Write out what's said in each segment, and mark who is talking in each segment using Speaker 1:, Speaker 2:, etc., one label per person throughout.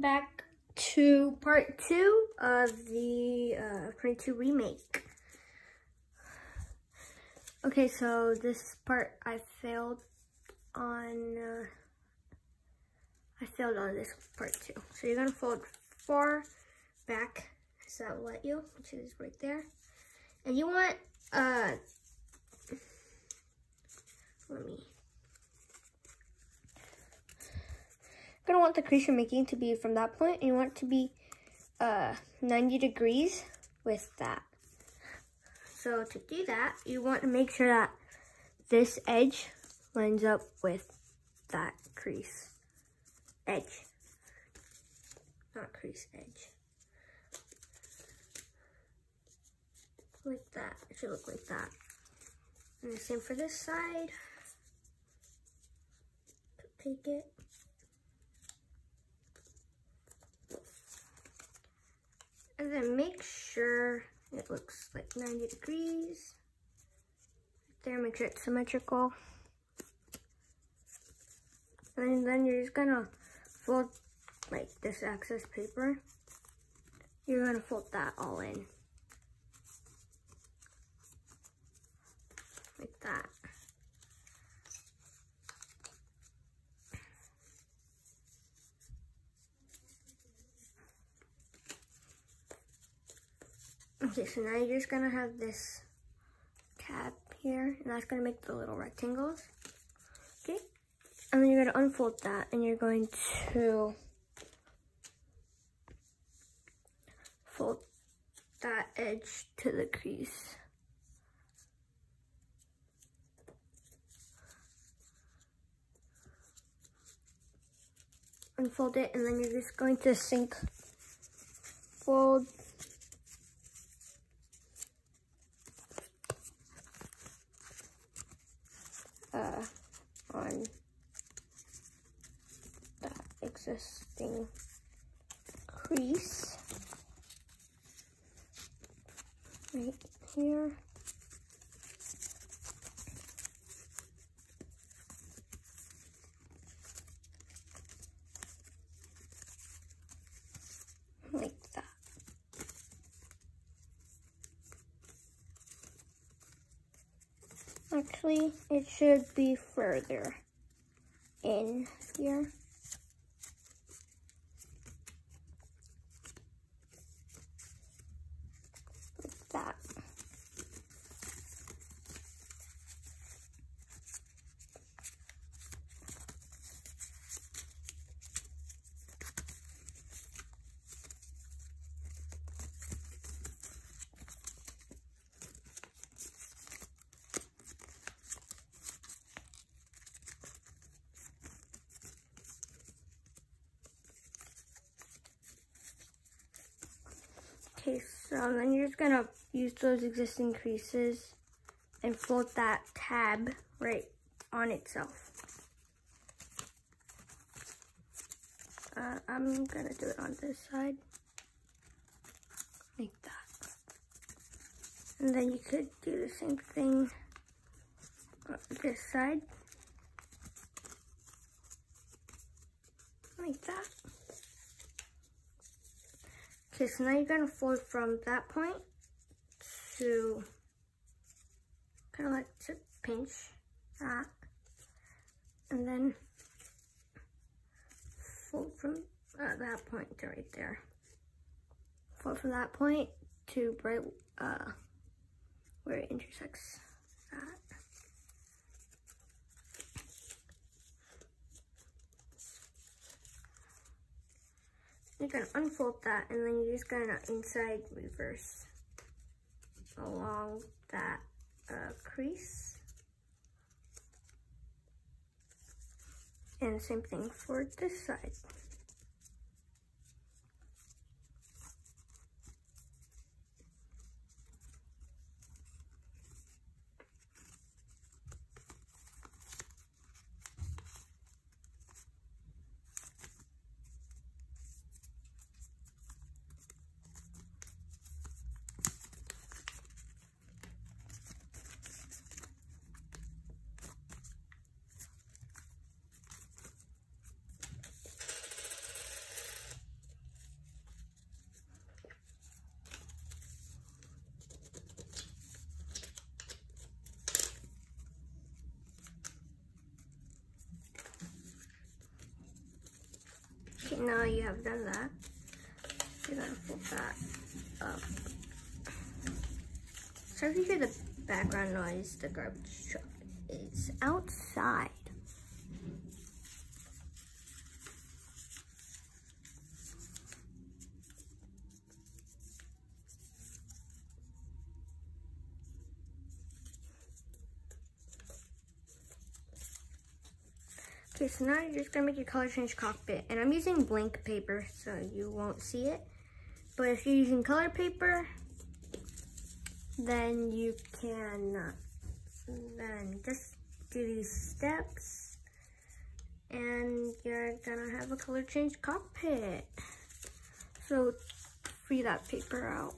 Speaker 1: back to part two of the uh, 22 remake. Okay, so this part I failed on, uh, I failed on this part too. So you're gonna fold far back, does that let you, which is right there. And you want, uh, let me going to want the crease you're making to be from that point, and you want it to be uh, 90 degrees with that. So to do that, you want to make sure that this edge lines up with that crease edge. Not crease edge. Like that. It should look like that. And the same for this side. Take it. Then make sure it looks like 90 degrees. There, make sure it's symmetrical. And then you're just gonna fold like this excess paper. You're gonna fold that all in. Like that. Okay, so now you're just gonna have this tab here, and that's gonna make the little rectangles. Okay, and then you're gonna unfold that, and you're going to fold that edge to the crease. Unfold it, and then you're just going to sink fold uh, on that existing crease right here. Like that. Actually, it should be further in here. Like that. Okay, so then you're just gonna use those existing creases and fold that tab right on itself. Uh, I'm gonna do it on this side, like that. And then you could do the same thing on this side, like that. Okay, so now you're gonna fold from that point to kind of like to pinch that, and then fold from uh, that point to right there. Fold from that point to right uh, where it intersects that. You're gonna unfold that and then you're just gonna inside reverse along that uh, crease. And same thing for this side. Now you have done that, you're gonna fold that up. Sorry if you hear the background noise, the garbage truck is outside. Okay, so now you're just gonna make your color change cockpit. And I'm using blank paper, so you won't see it. But if you're using color paper, then you can then just do these steps and you're gonna have a color change cockpit. So free that paper out.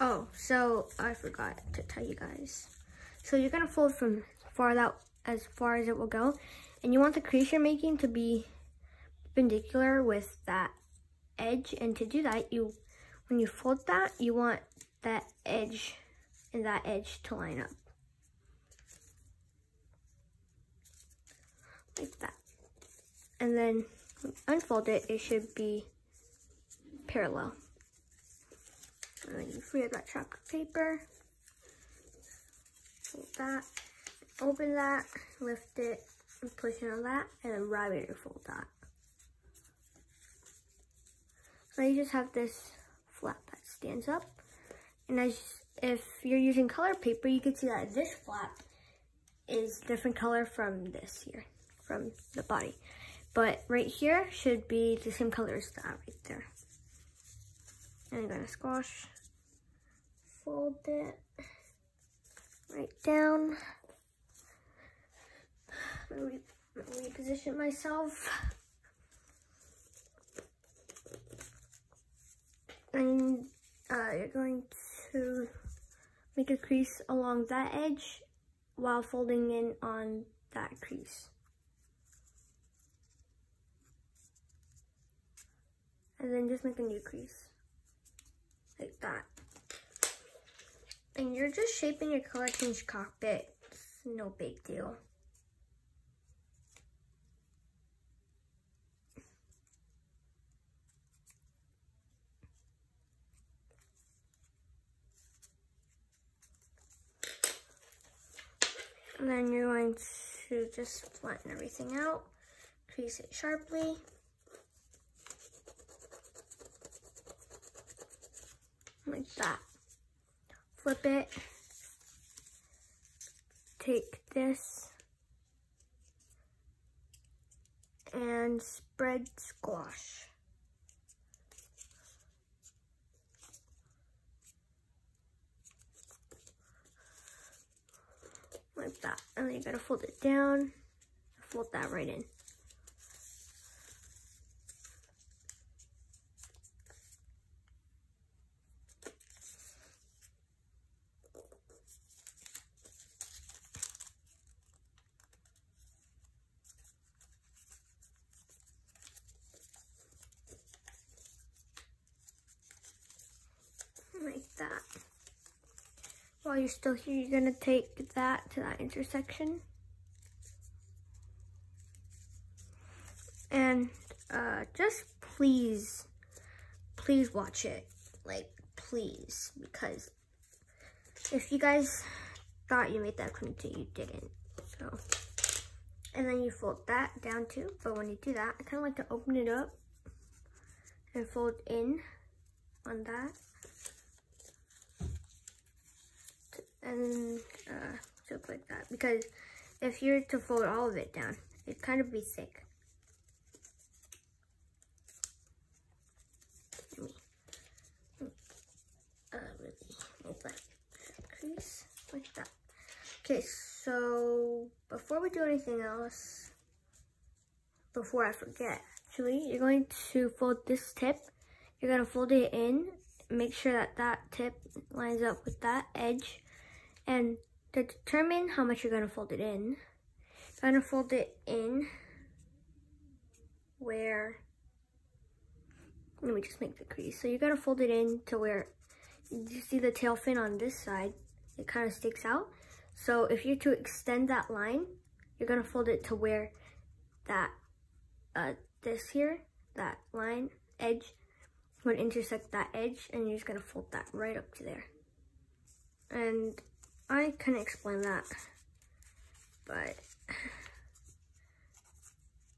Speaker 1: Oh, so I forgot to tell you guys. So you're gonna fold from far out as far as it will go. And you want the crease you're making to be perpendicular with that edge. And to do that, you when you fold that, you want that edge and that edge to line up. Like that. And then unfold it, it should be parallel. And then you free up that chocolate paper fold that, open that, lift it, and push it on that, and then rabbit to fold that. So you just have this flap that stands up. And as if you're using color paper, you can see that this flap is different color from this here, from the body. But right here should be the same color as that right there. And I'm gonna squash, fold it, right down. Re reposition myself. And uh, you're going to make a crease along that edge while folding in on that crease. And then just make a new crease, like that. And you're just shaping your color change cockpit. It's no big deal. And then you're going to just flatten everything out, crease it sharply. Like that flip it, take this, and spread squash. Like that. And then you gotta fold it down, fold that right in. like that. While you're still here, you're gonna take that to that intersection. And uh, just please, please watch it. Like, please, because if you guys thought you made that couldn't you didn't. So, and then you fold that down too. But when you do that, I kind of like to open it up and fold in on that. And uh, just like that. Because if you're to fold all of it down, it'd kind of be thick. Uh, that crease like that. Okay, so before we do anything else, before I forget, actually, you're going to fold this tip. You're going to fold it in. Make sure that that tip lines up with that edge and to determine how much you're going to fold it in, you're going to fold it in where, let me just make the crease. So you're going to fold it in to where, you see the tail fin on this side, it kind of sticks out. So if you're to extend that line, you're going to fold it to where that, uh, this here, that line, edge, would intersect that edge, and you're just gonna fold that right up to there. And I couldn't explain that, but I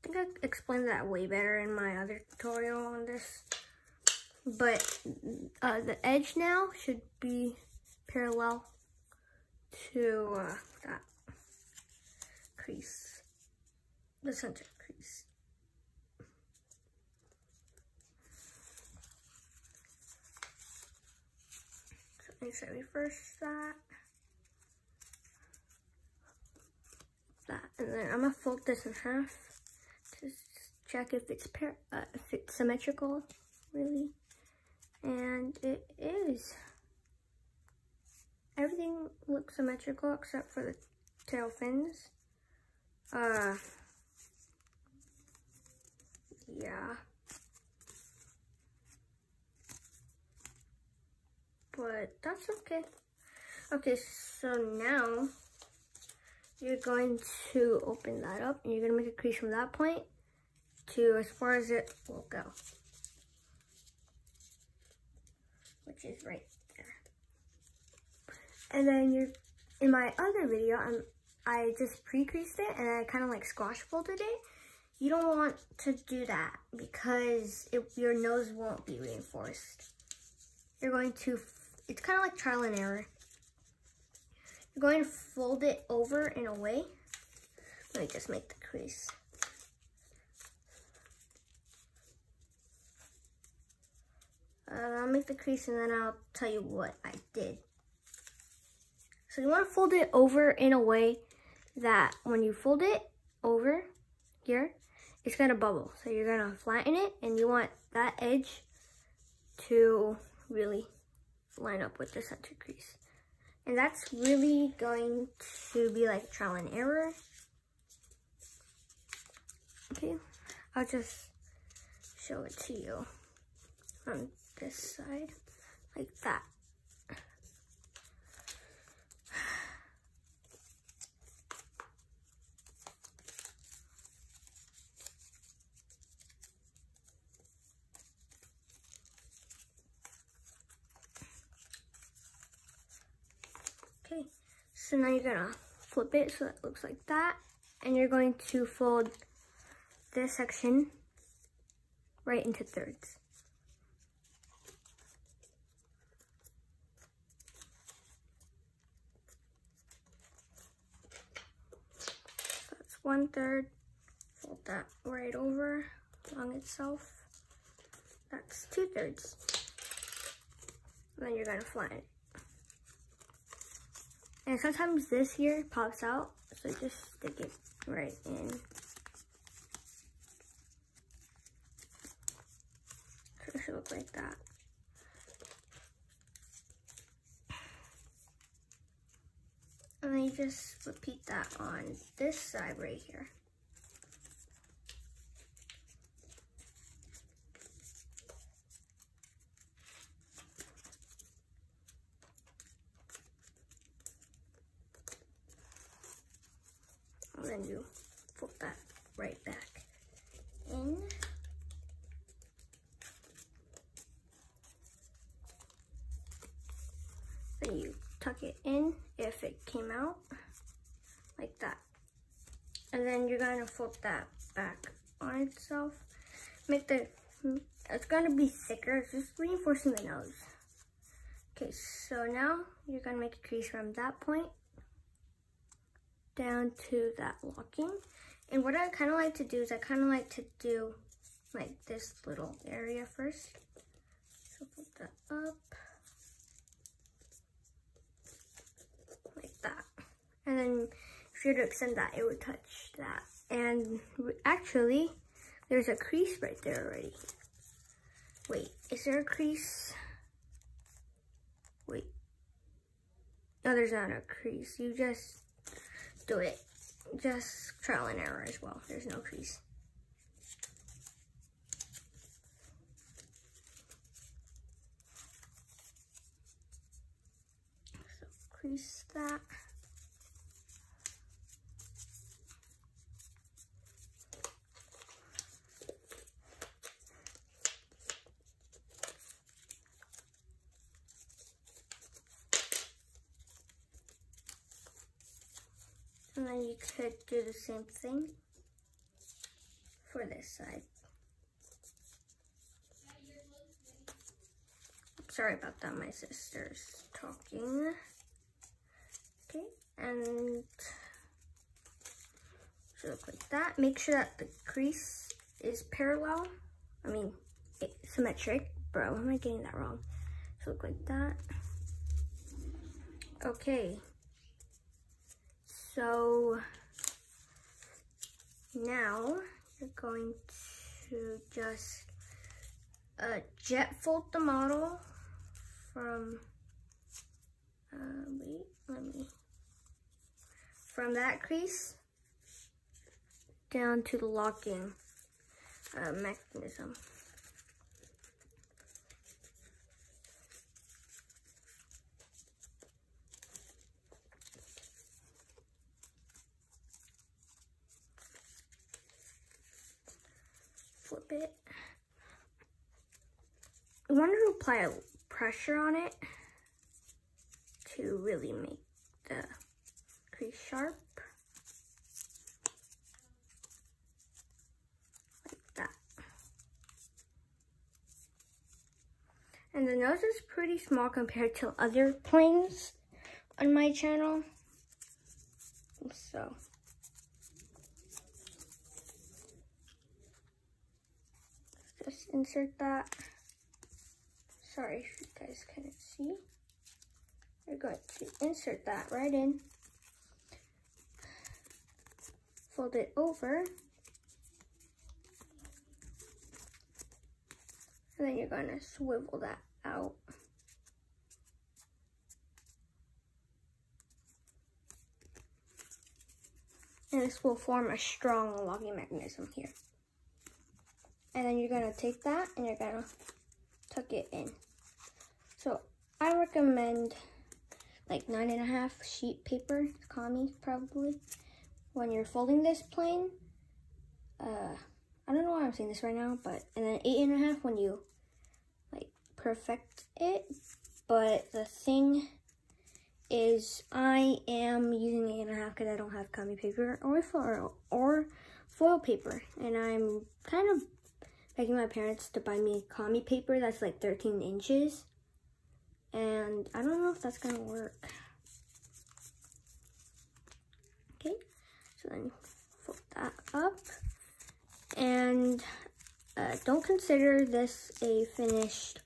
Speaker 1: think I explained that way better in my other tutorial on this. But uh, the edge now should be parallel to uh, that crease, the center crease. So sure we first that. That, and then I'm gonna fold this in half to check if it's uh, if it's symmetrical, really. And it is. Everything looks symmetrical except for the tail fins. Uh, yeah. But that's okay. Okay, so now you're going to open that up and you're gonna make a crease from that point to as far as it will go. Which is right there. and then you're, in my other video, I'm, I just pre-creased it and I kind of like squash folded it. You don't want to do that because it, your nose won't be reinforced. You're going to, it's kind of like trial and error. You're going to fold it over in a way. Let me just make the crease. Uh, I'll make the crease and then I'll tell you what I did. So you want to fold it over in a way that when you fold it over here, it's going to bubble. So you're going to flatten it and you want that edge to really line up with the center crease. And that's really going to be like trial and error. Okay, I'll just show it to you on this side, like that. Okay, so now you're gonna flip it so it looks like that. And you're going to fold this section right into thirds. That's one third, fold that right over along itself. That's two thirds. And then you're gonna flatten it. And sometimes this here pops out, so just stick it right in. So it should look like that. And then you just repeat that on this side right here. Then you put that right back in. Then you tuck it in if it came out, like that. And then you're gonna fold that back on itself. Make the, it's gonna be thicker, it's just reinforcing the nose. Okay, so now you're gonna make a crease from that point down to that locking. And what I kind of like to do is I kind of like to do like this little area first. So put that up. Like that. And then if you were to extend that, it would touch that. And actually, there's a crease right there already. Wait, is there a crease? Wait. No, there's not a crease. You just do it. Just trial and error as well. There's no crease. So crease that. And then you could do the same thing for this side. Sorry about that, my sister's talking. Okay, and so look like that. Make sure that the crease is parallel. I mean, symmetric. Bro, am I getting that wrong? So look like that. Okay. So now you're going to just uh, jet fold the model from, uh, wait, let me, from that crease down to the locking uh, mechanism. Flip it. To apply pressure on it to really make the crease sharp. Like that. And the nose is pretty small compared to other planes on my channel. So. Just insert that. Sorry if you guys couldn't see. We're going to insert that right in. Fold it over. And then you're going to swivel that out. And this will form a strong locking mechanism here. And then you're to take that and you're to tuck it in. So I recommend like nine and a half sheet paper, kami probably, when you're folding this plane. Uh, I don't know why I'm saying this right now, but and then eight and a half when you like perfect it, but the thing is I am using eight and a half because I don't have kami paper or foil, or foil paper. And I'm kind of begging my parents to buy me kami paper that's like 13 inches. And I don't know if that's to work. Okay, so then fold that up. And uh, don't consider this a finished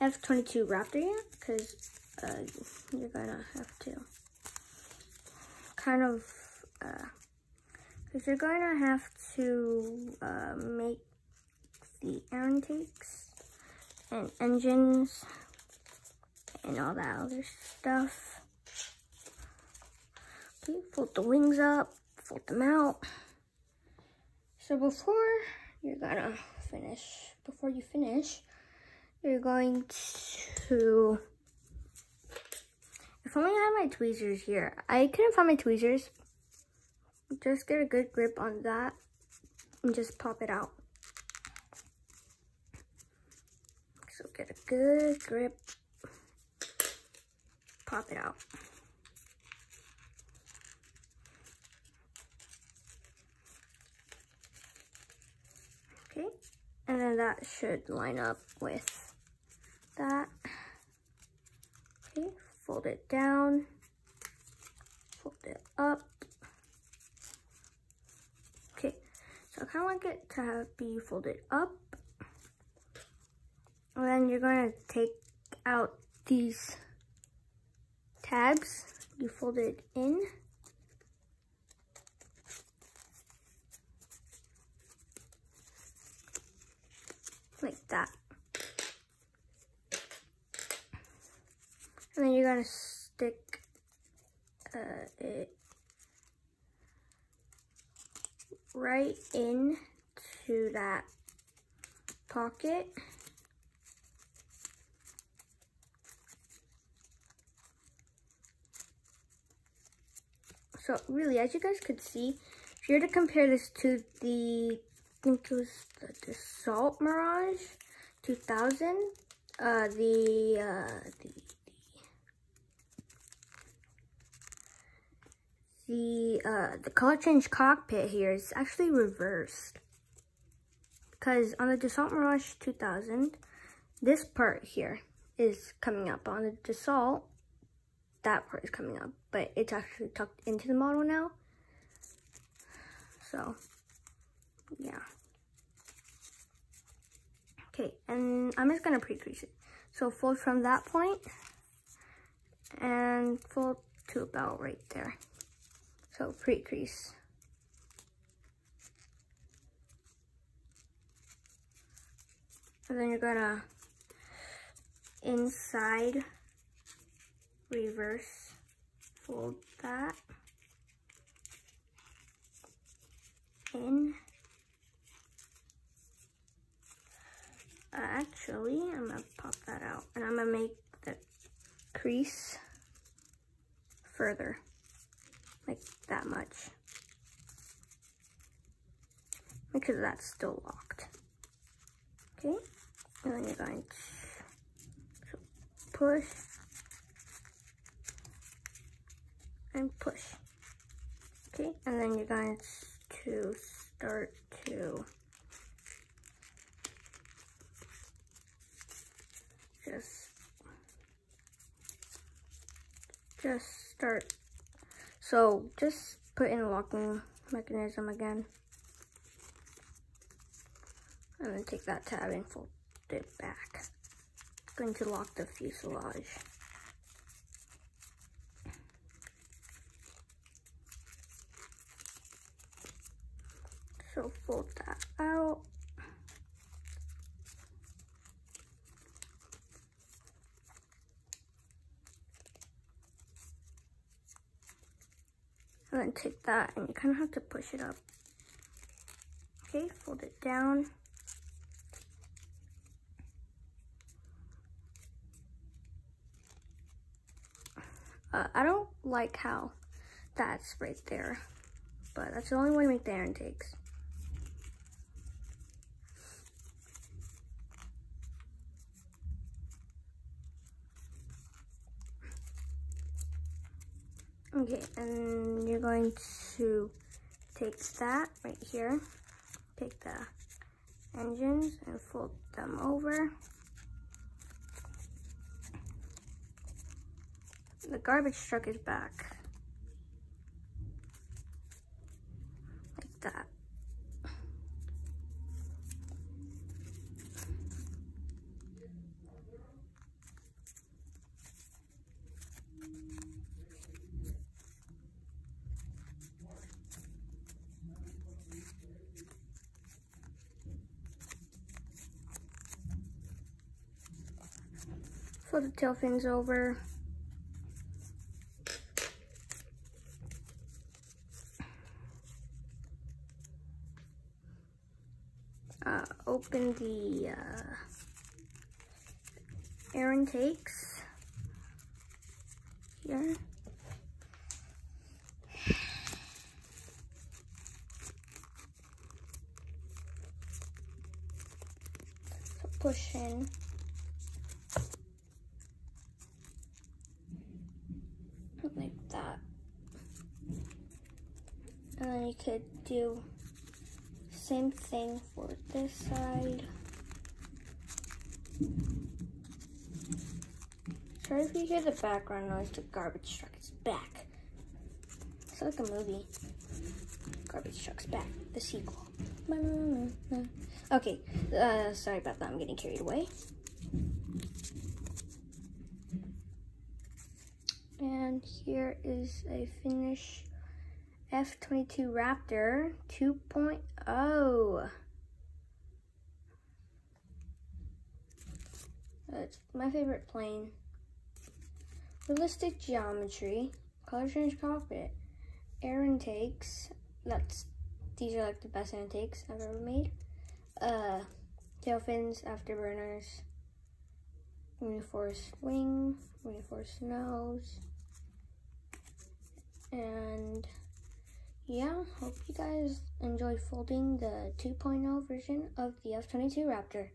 Speaker 1: F-22 Raptor yet because uh, you're gonna have to kind of because uh, you're gonna have to uh, make the air intakes and engines and all that other stuff. Okay, fold the wings up, fold them out. So before you're gonna finish, before you finish, you're going to, if only I had my tweezers here. I couldn't find my tweezers. Just get a good grip on that and just pop it out. So get a good grip, pop it out. Okay, and then that should line up with that. Okay, fold it down, fold it up. Okay, so I kind of like it to have, be folded up. And then you're going to take out these tabs. You fold it in. Like that. And then you're gonna stick uh, it right in to that pocket. So really, as you guys could see, if you were to compare this to the, I think it was the Dassault Mirage 2000, uh, the, uh, the the uh, the color change cockpit here is actually reversed. Because on the Dassault Mirage 2000, this part here is coming up. On the Dassault, that part is coming up. But it's actually tucked into the model now. So, yeah. Okay, and I'm just to pre-crease it. So fold from that point and fold to about right there. So pre-crease. And then you're gonna inside reverse fold that in. Uh, actually, I'm gonna pop that out and I'm gonna make the crease further, like that much. Sure that's still locked. Okay, and then you're going to push and push. Okay, and then you're going to start to just just start. So just put in locking mechanism again. And then take that tab and fold it back. It's going to lock the fuselage. So fold that out. And then take that and you kind of have to push it up. Okay, fold it down. Uh, I don't like how that's right there, but that's the only way to make the air intakes. Okay, and you're going to take that right here, take the engines and fold them over. The garbage truck is back. Like that. The over. Uh, open the uh, air intakes here. So push in. like that. Could do same thing for this side. Sorry if you hear the background noise, the garbage truck is back. It's like a movie. Garbage truck's back, the sequel. Okay, uh, sorry about that, I'm getting carried away. And here is a finished F-22 Raptor 2.0. It's my favorite plane. Realistic geometry, color change cockpit, air intakes. That's these are like the best intakes I've ever made. Uh, tail fins, afterburners, reinforced wing, reinforced nose, and yeah, hope you guys enjoy folding the 2.0 version of the F-22 Raptor.